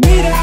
Mira,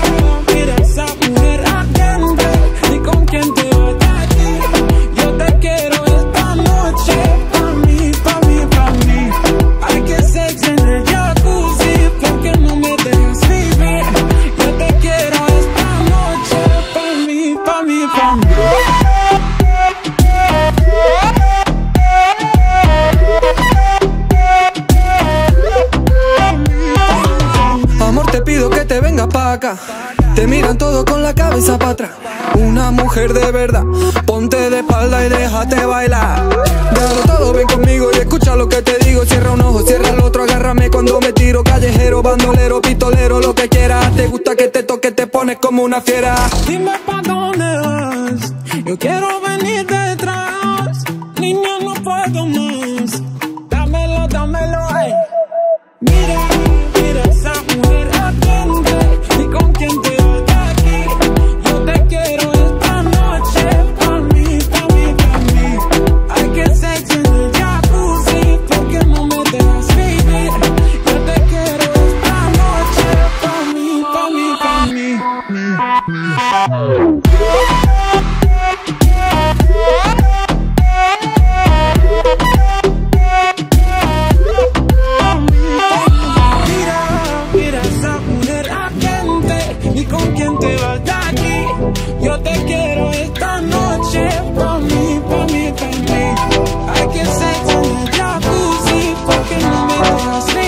lost me.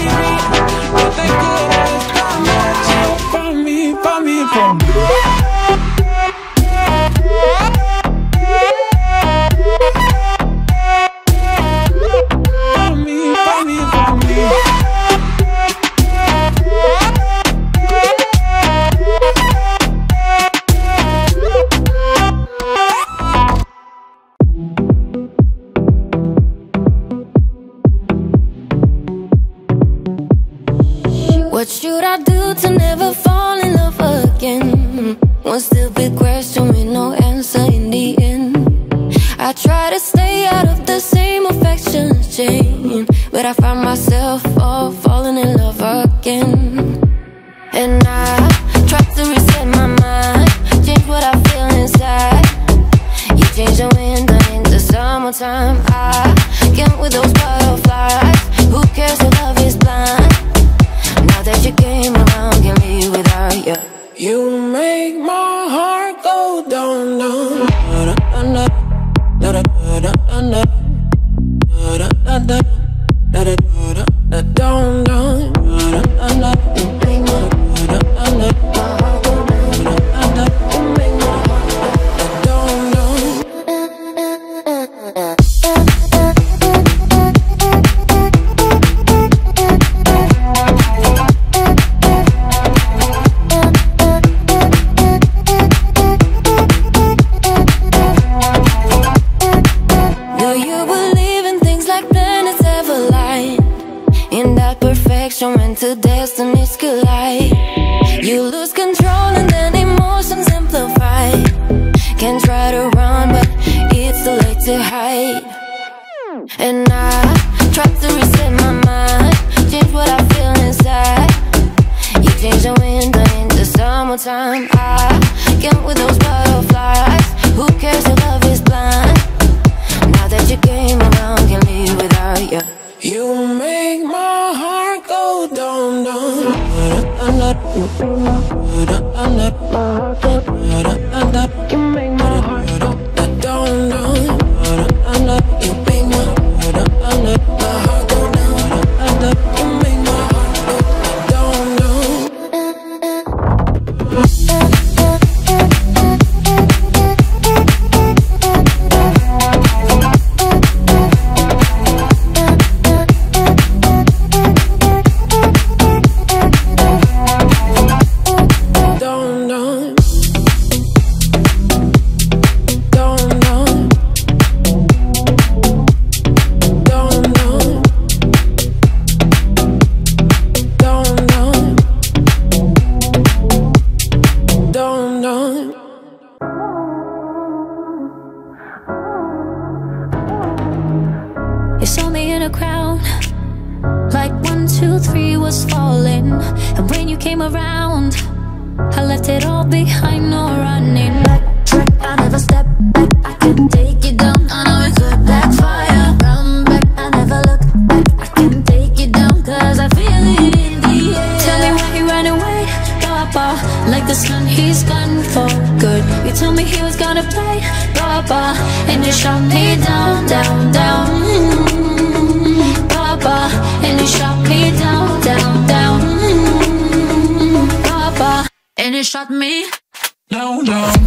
when two destinies collide You lose control and then emotions amplify. Can try to run but it's too late to hide. And I try to reset my mind. Change what I feel inside. You change the winter into summertime. I can't with those butterflies. Who cares if love is blind? Now that you came around, can live without you You make my heart down, down. shot me down, down, down mm. Papa, and you shot me down, down, down mm. Papa, and you shot me down, down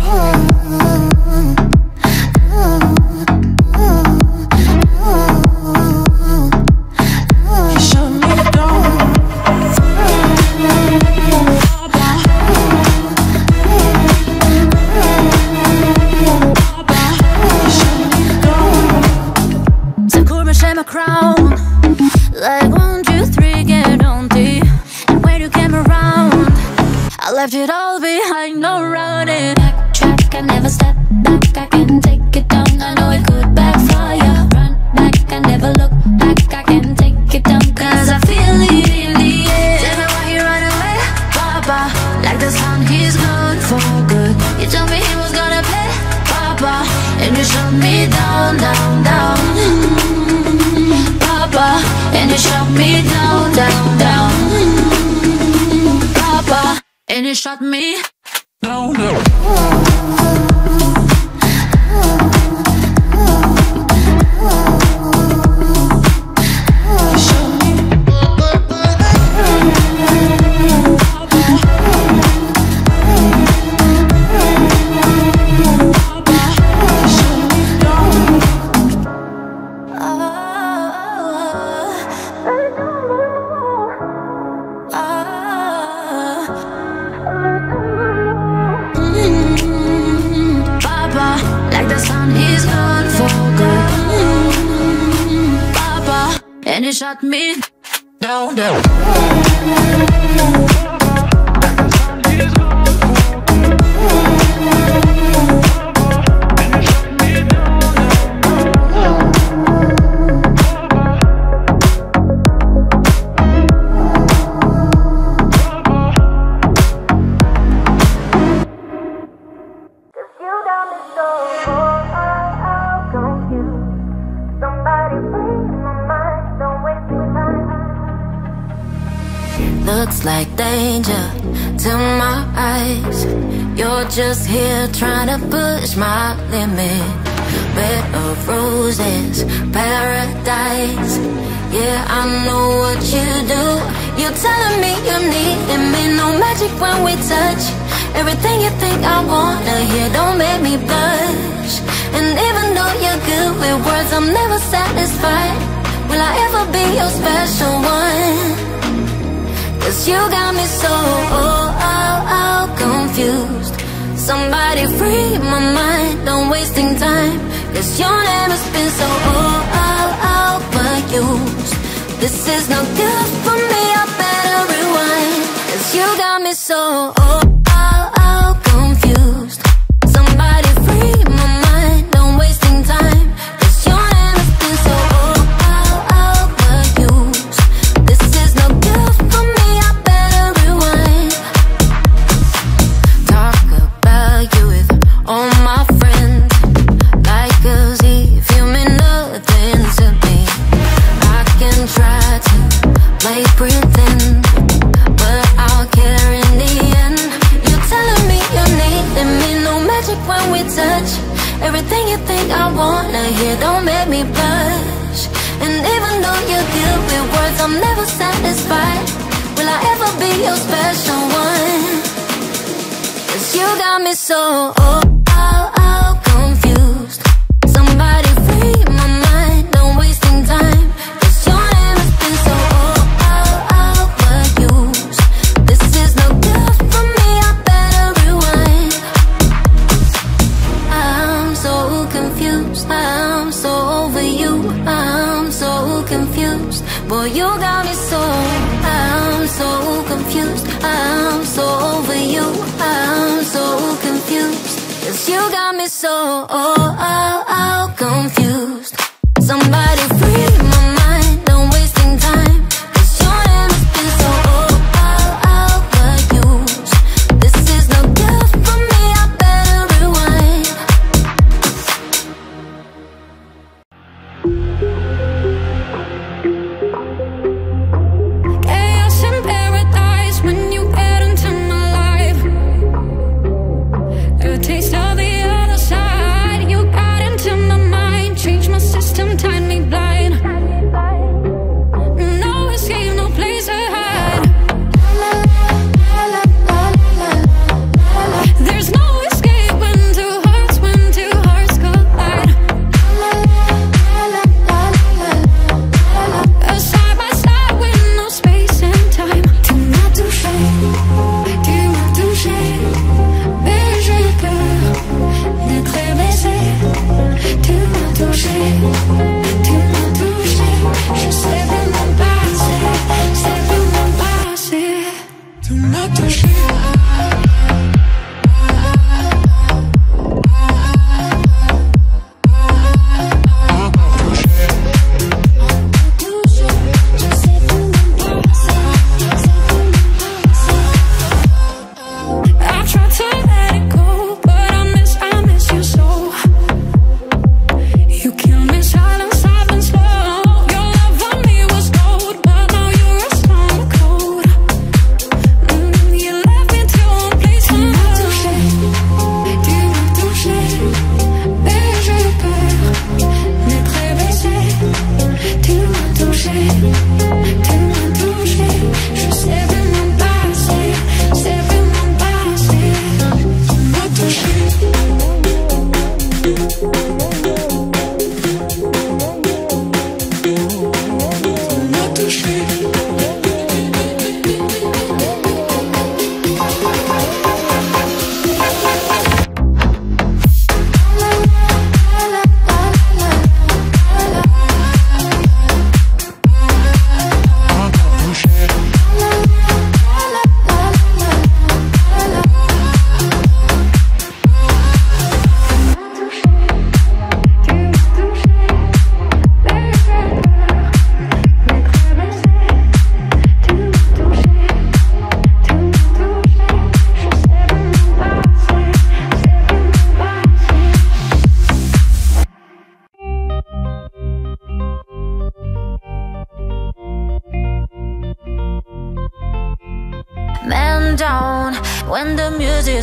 so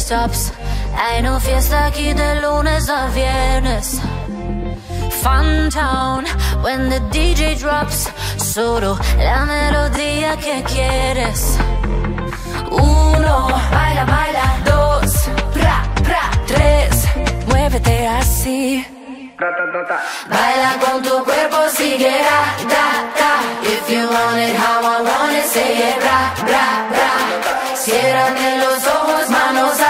stops. Hay no fiesta aquí de lunes a viernes. Fun Town, when the DJ drops. Solo la melodía que quieres. Uno, baila, baila. Dos, pra, pra. Tres, muévete así. Baila con tu cuerpo, sigue, da, da, da. If you want it how I want it, say it, bra, bra. Ciérrate los ojos, manos up,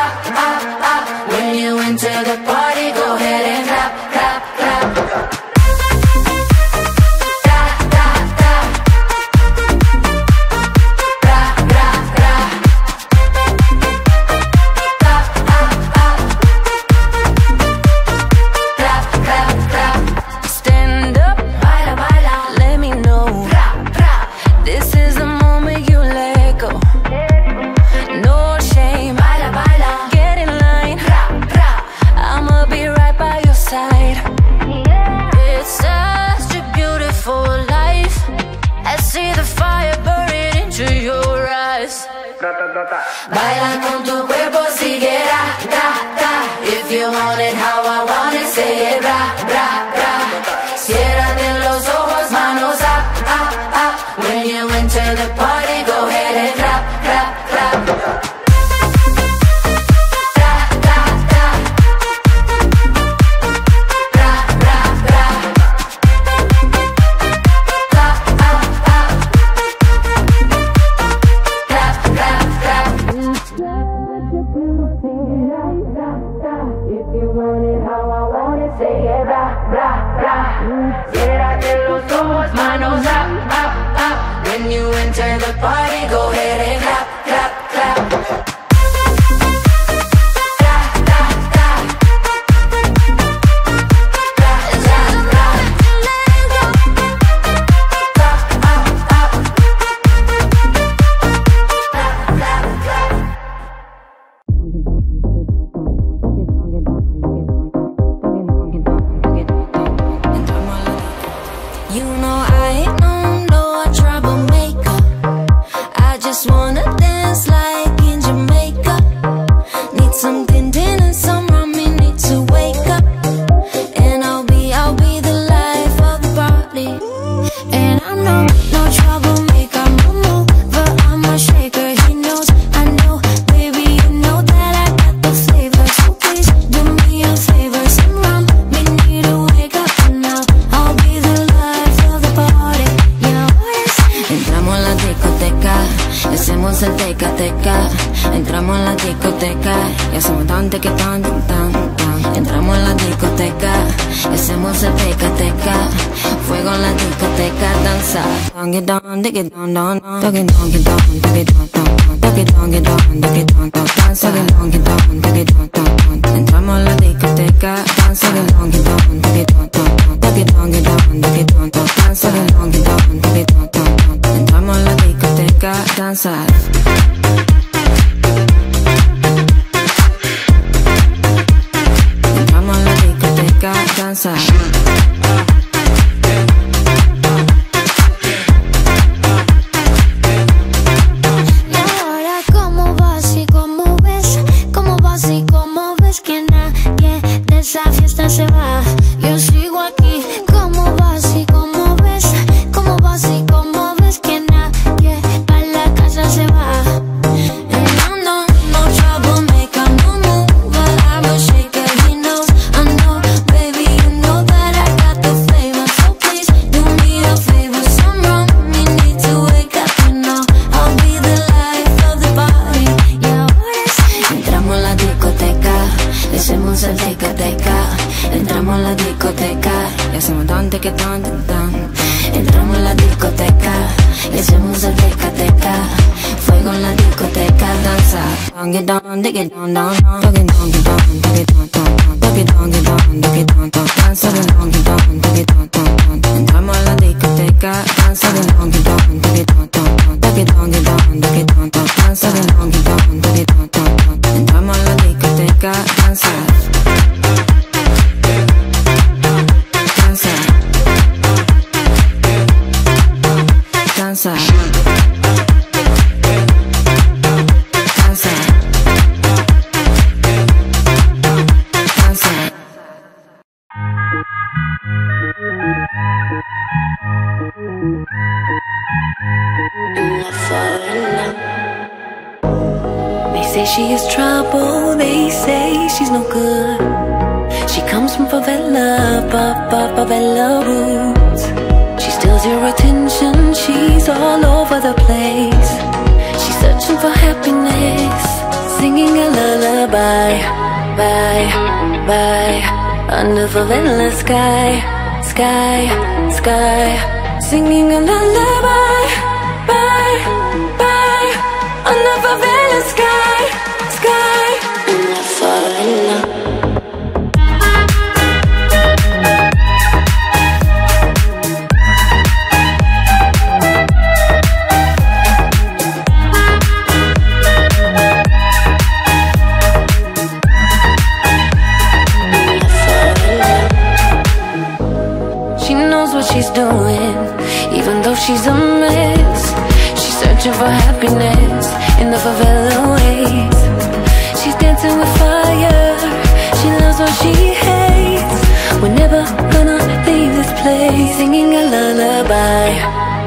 que don, teque don don, y hacemos el teca teca. Entramos a la discoteca y hacemos tan teque tan tan tan. Entramos a la discoteca y hacemos el teca teca. Fuego en la discoteca, danza. Tangue don, teque don don, don que don, teque don don, don que don, teque don don, danza. Teque don que don, don don. Entramos a la discoteca, danza. Teque don que don, teque don don, teque don que don, teque don don, danza. Teque don que don, teque discoteca, danza. Favela roots. She steals your attention, she's all over the place. She's searching for happiness, singing a lullaby, bye, bye, under favela sky, sky, sky, singing a lullaby,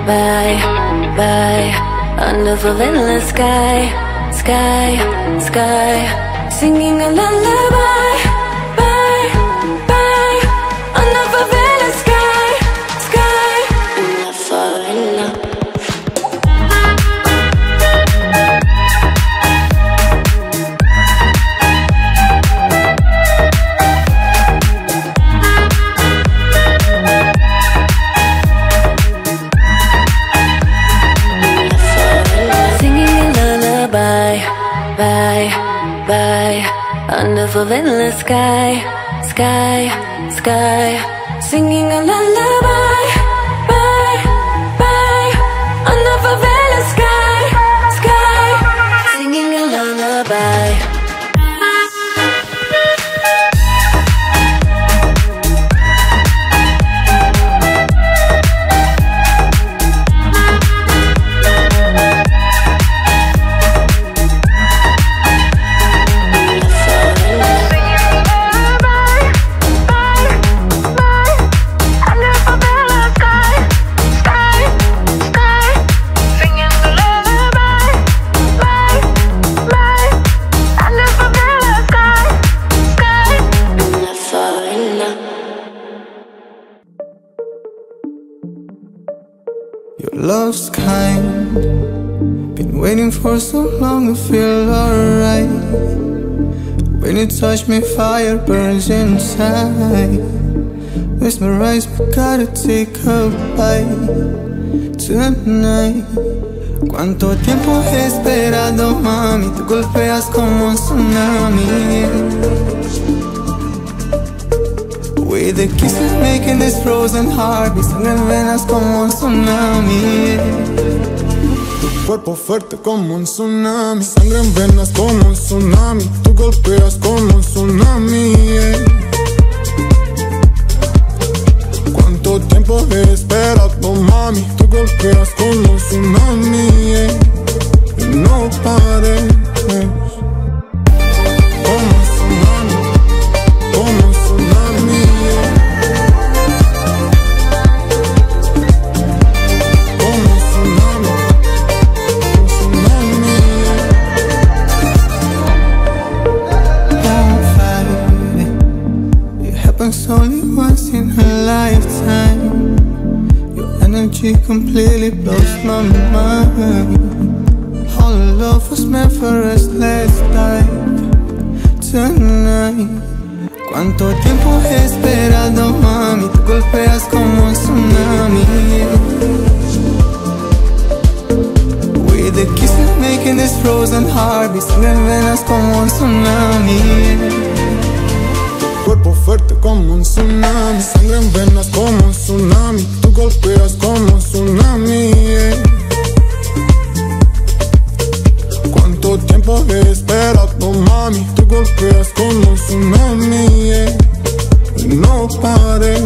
bye, bye, under favela sky, sky, sky. Singing a lullaby, under favela sky, sky, sky. Singing a love's kind. Been waiting for so long to feel alright. When you touch me, fire burns inside. Mesmerized, but gotta take a bite tonight. Cuánto tiempo he esperado, mami. Te golpeas como un tsunami. With the kisses making this frozen heart en venas como un tsunami Tu cuerpo fuerte como un tsunami Sangre en venas como un tsunami Tú golpeas como un tsunami yeah. ¿Cuánto tiempo he esperado, mami? Tú golpeas como un tsunami yeah. No pares Como energy completely blows my mind. All our love was meant for us, let's dive tonight Cuánto tiempo he esperado, mami? Tú golpeas como un tsunami. With the kisses making this frozen heart Be sangre en venas como un tsunami Cuerpo fuerte como un tsunami Sangre en venas como un tsunami Tú golpeas como un tsunami. ¿Cuánto tiempo he esperado, mami? Tú golpeas como un tsunami yeah. No pares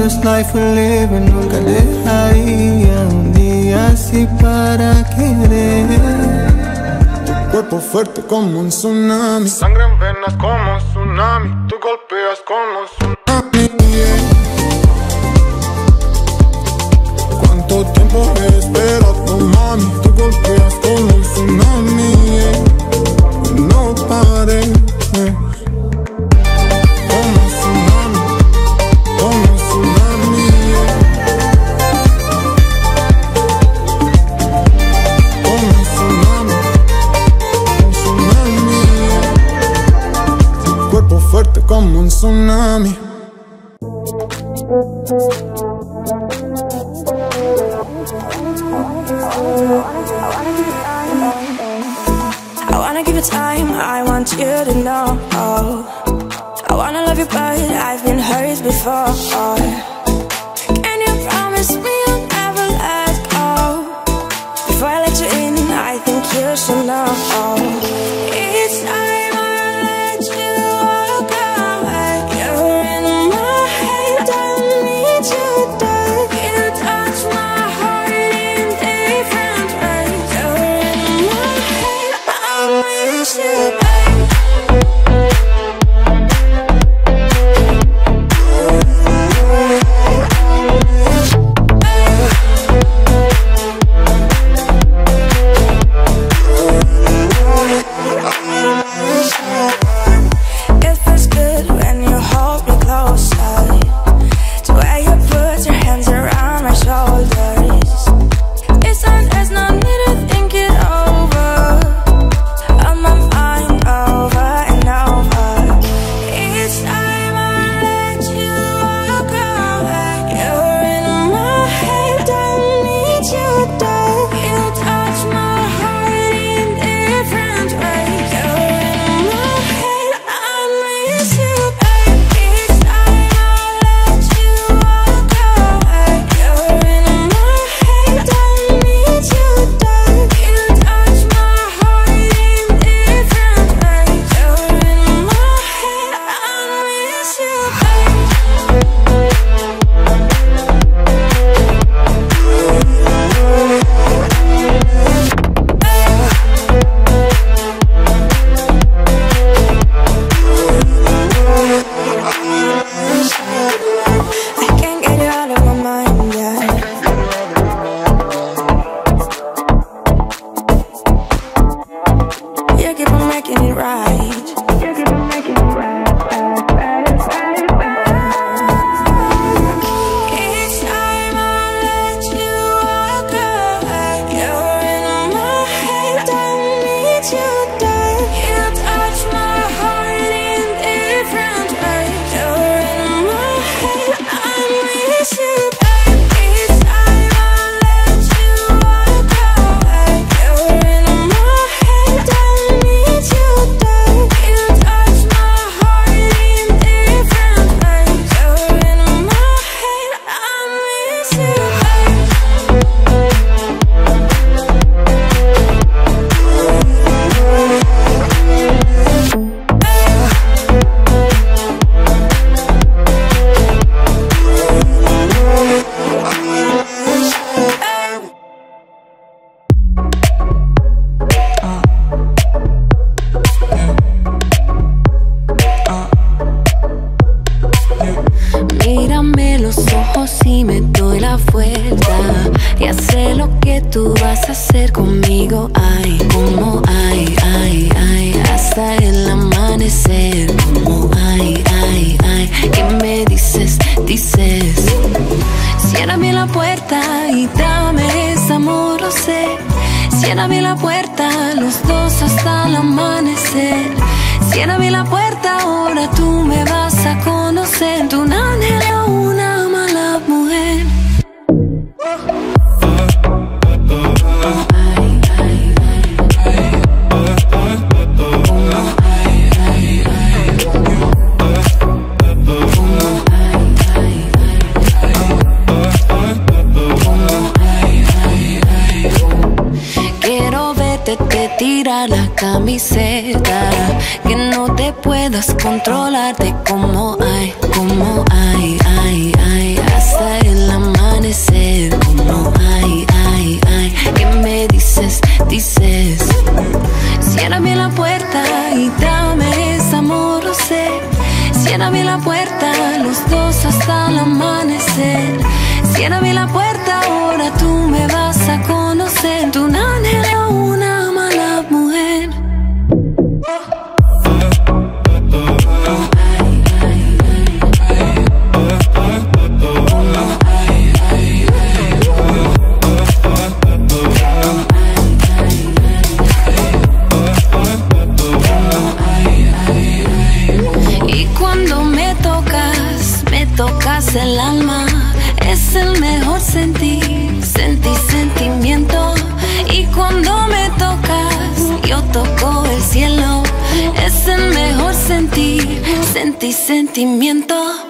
this life we're living nunca dejaría un día así para querer. Cuerpo fuerte como un tsunami Sangre en venas como un tsunami Tú golpeas como un tsunami I wanna give you time, I want you to know. I wanna love you, but I've been hurt before. Can you promise me you'll never let go? Before I let you in, I think you should know. wanna amanecer. Ciérrame la puerta, los dos hasta el amanecer. Ciérrame la puerta, ahora tú me vas a conocer. Tú nada puedes controlarte. sentí sentimiento.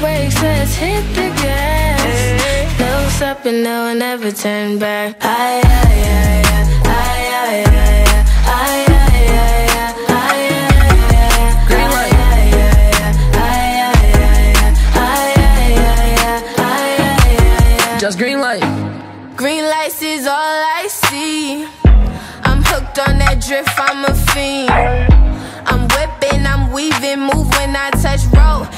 brakes, let's hit the gas up and no one ever turn back Just green light. Green lights is all I see. I'm hooked on that drift, I'm a fiend. I'm whipping, I'm weaving, move when I touch rope.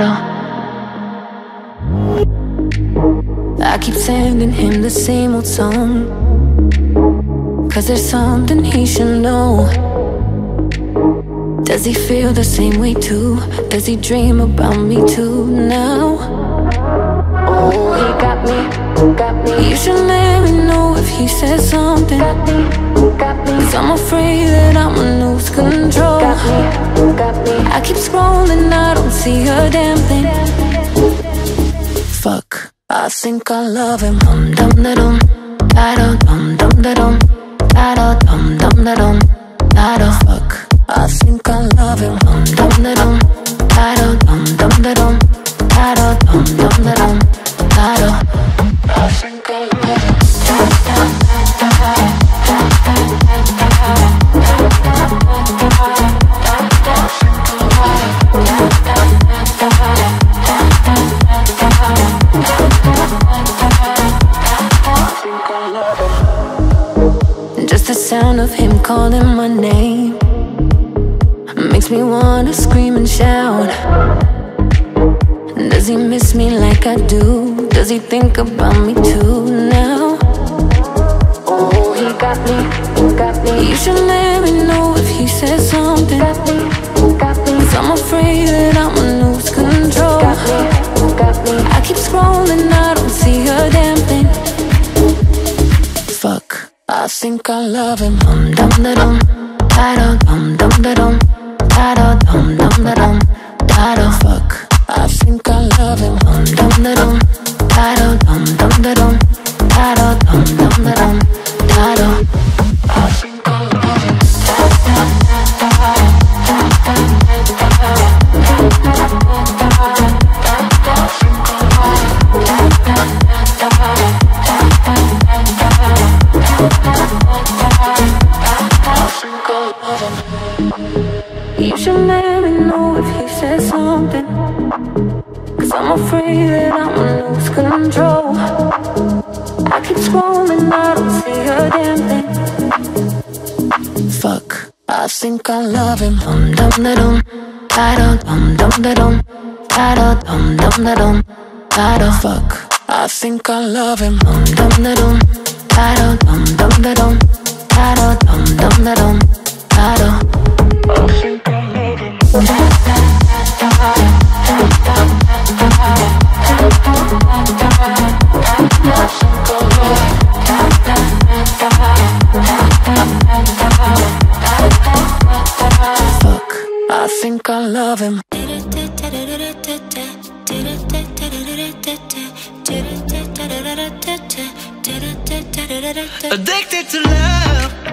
da. I keep sending him the same old song. Cause there's something he should know. Does he feel the same way too? Does he dream about me too now? Oh, he got me, got me. You should let me know if he says something. Got me, got me. Cause I'm afraid that I'ma lose control. Got me, got me. I keep scrolling, I don't see a damn thing. Fuck, I think I love him. Dum dum da dum, da dum dum da dum, da dum dum da dum, he think about me too now? Oh, he got me, got me. You should let me know if he says something. Got me, got me. Cause I'm afraid that I'ma lose control. Got me, got me. I keep scrolling, I don't see a damn thing. Fuck, I think I love him. Dum dum dum, Dum dum da dum, da da dum dum da dum, da da dum dum da dum, da da. Fuck, I think I love him. Dum dum da dum, da da dum dum da dum, da da dum dum da dum, da da. I think I love him. Think I love him. Addicted to love,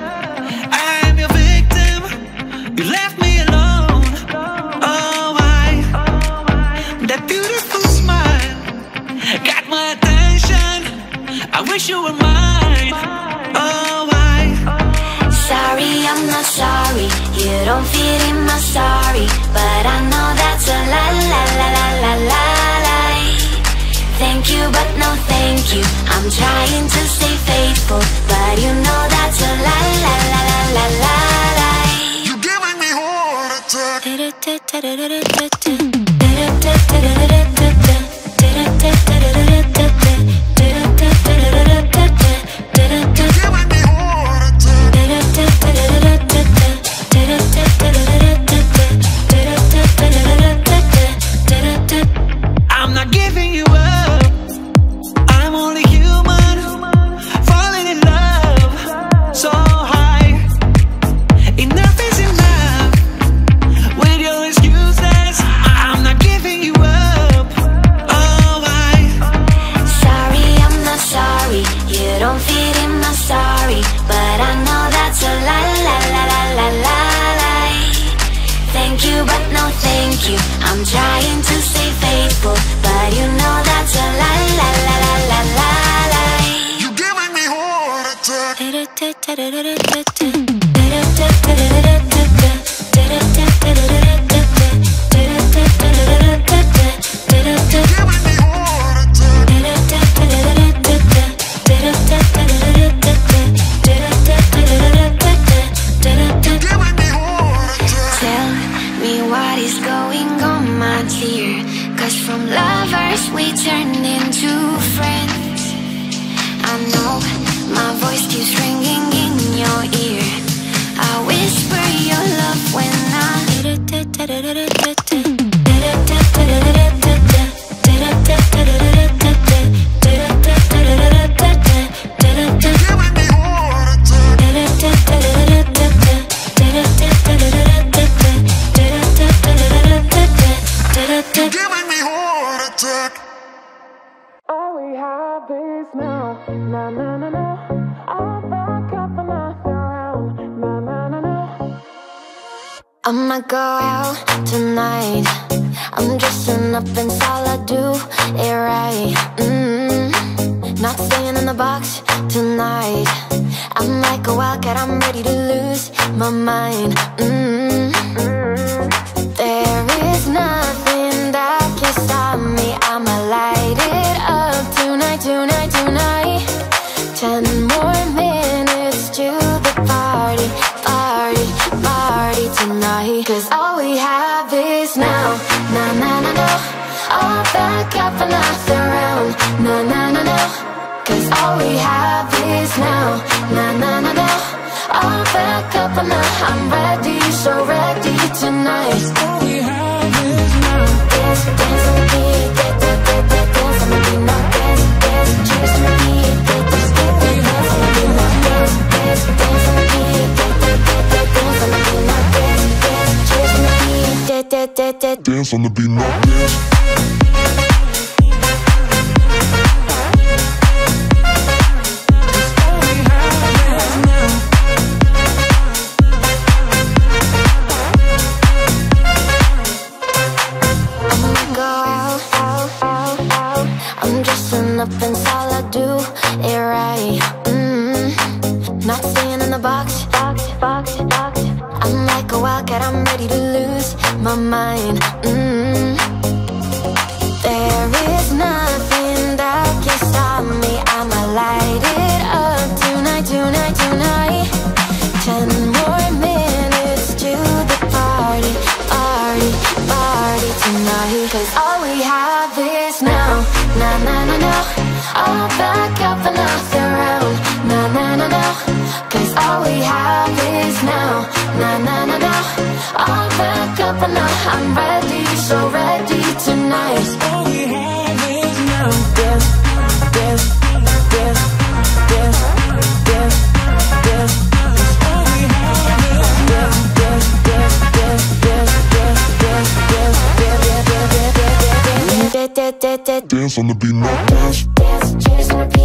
don't fit in my sorry. But I know that's a la la la la la la la. Thank you, but no thank you. I'm trying to stay faithful. But you know that's a la la la la la la. You're giving me heart attack. I might go out, get I'm ready to lose my mind. mm There is nothing that can stop me. I'ma light it up tonight, tonight, tonight. Ten more minutes to the party, party, party tonight. Cause all we have is now. Na na na na. I'll back up another round. Na na na na. Cause all we have is now. tonight All we have Dance, dance Dance, dance, Dance dance, dance Dance, on the beat, back up another round. Na na na na. Cause all we have is now. Na na na na. I'll back up and I'm ready, so ready tonight. All we have is now. Dance, dance, dance, dance, dance, dance. All we have is dance, dance, dance, dance, dance, dance, dance, dance, dance, dance, dance, dance, dance, dance. Dance on the beat now. Dance, dance, cheers and repeat. Dance, just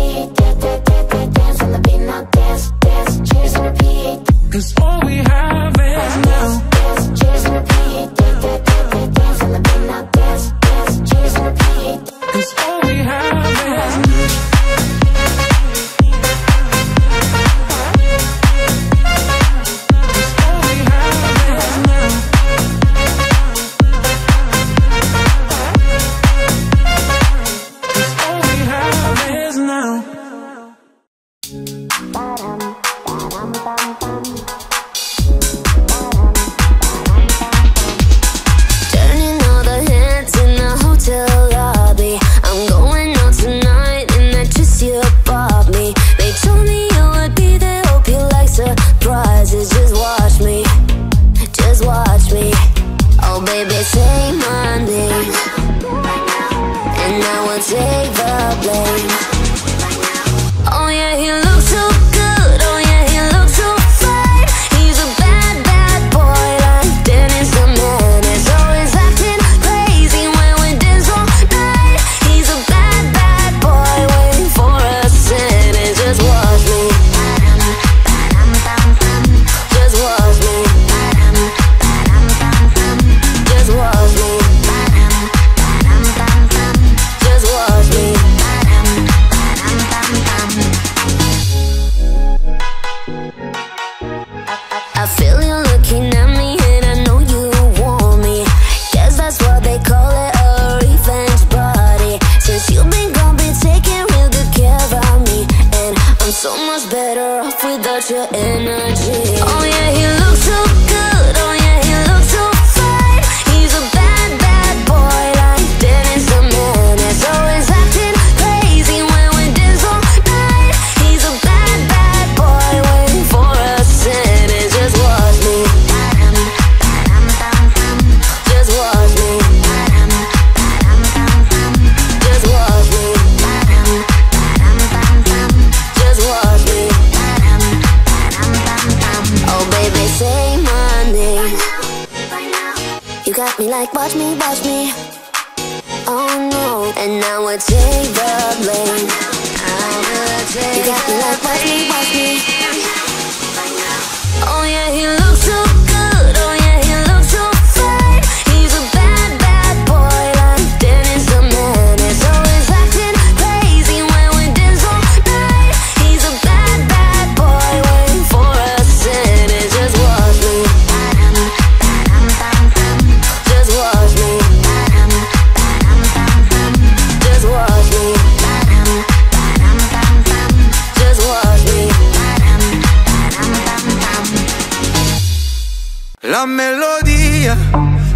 la melodía.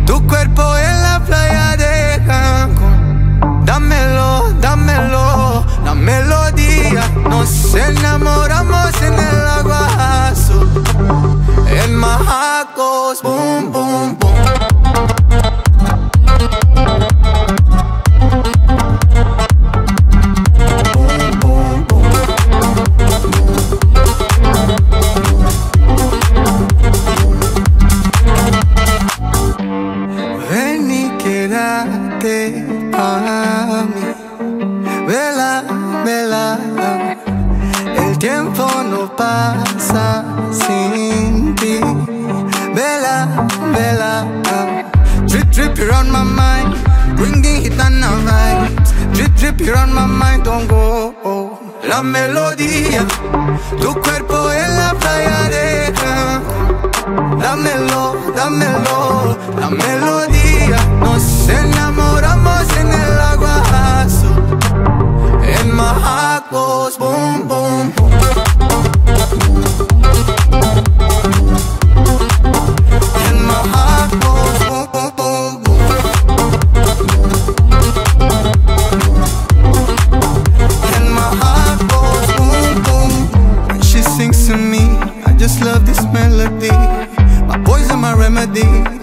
Tu cuerpo en la playa de Cancún. Dámelo, dámelo, la melodía. Nos enamoramos en el agua azul. En Majacos, boom, boom, boom. la melodía. Tu cuerpo en la playa deja. Dámelo, dámelo, la melodía. Nos enamoramos en el agua azul. En Mahacos, boom. remedy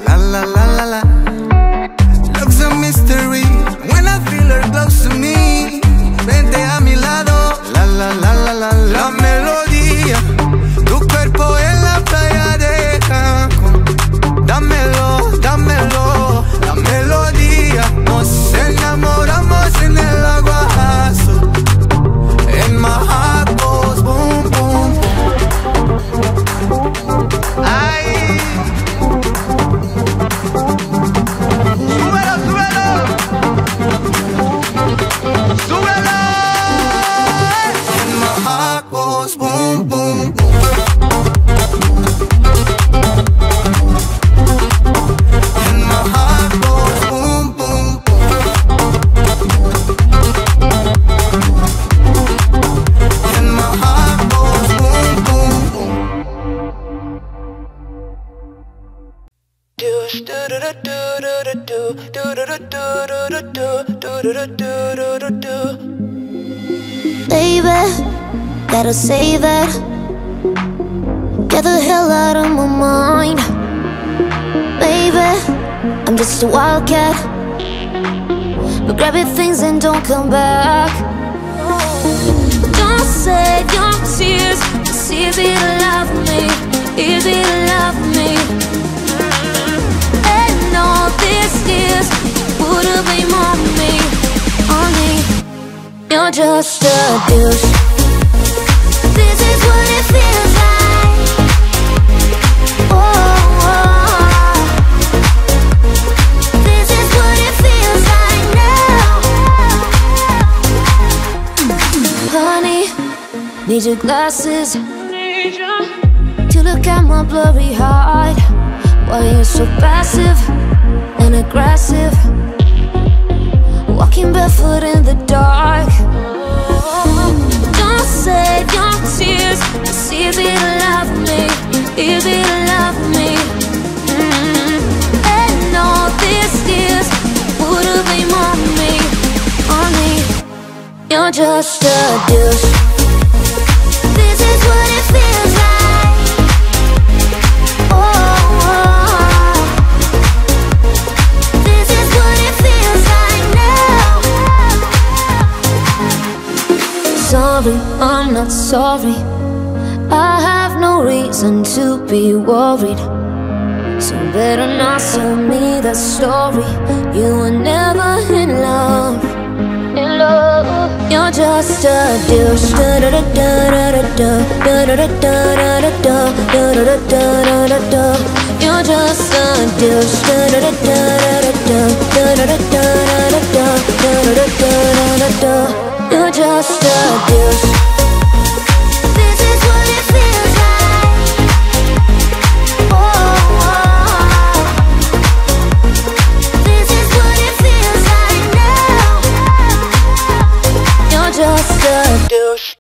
Need your glasses. Need you. To look at my blurry heart. Why you're so passive and aggressive. Walking barefoot in the dark. Don't save your tears. It's easy to love me. Easy to love me. Mm-hmm. And all these on me On me? You're just a douche sorry, I'm not sorry. I have no reason to be worried. So better not tell me that story. You were never in love. You're just a douche. You're just a douche. You're just a douche.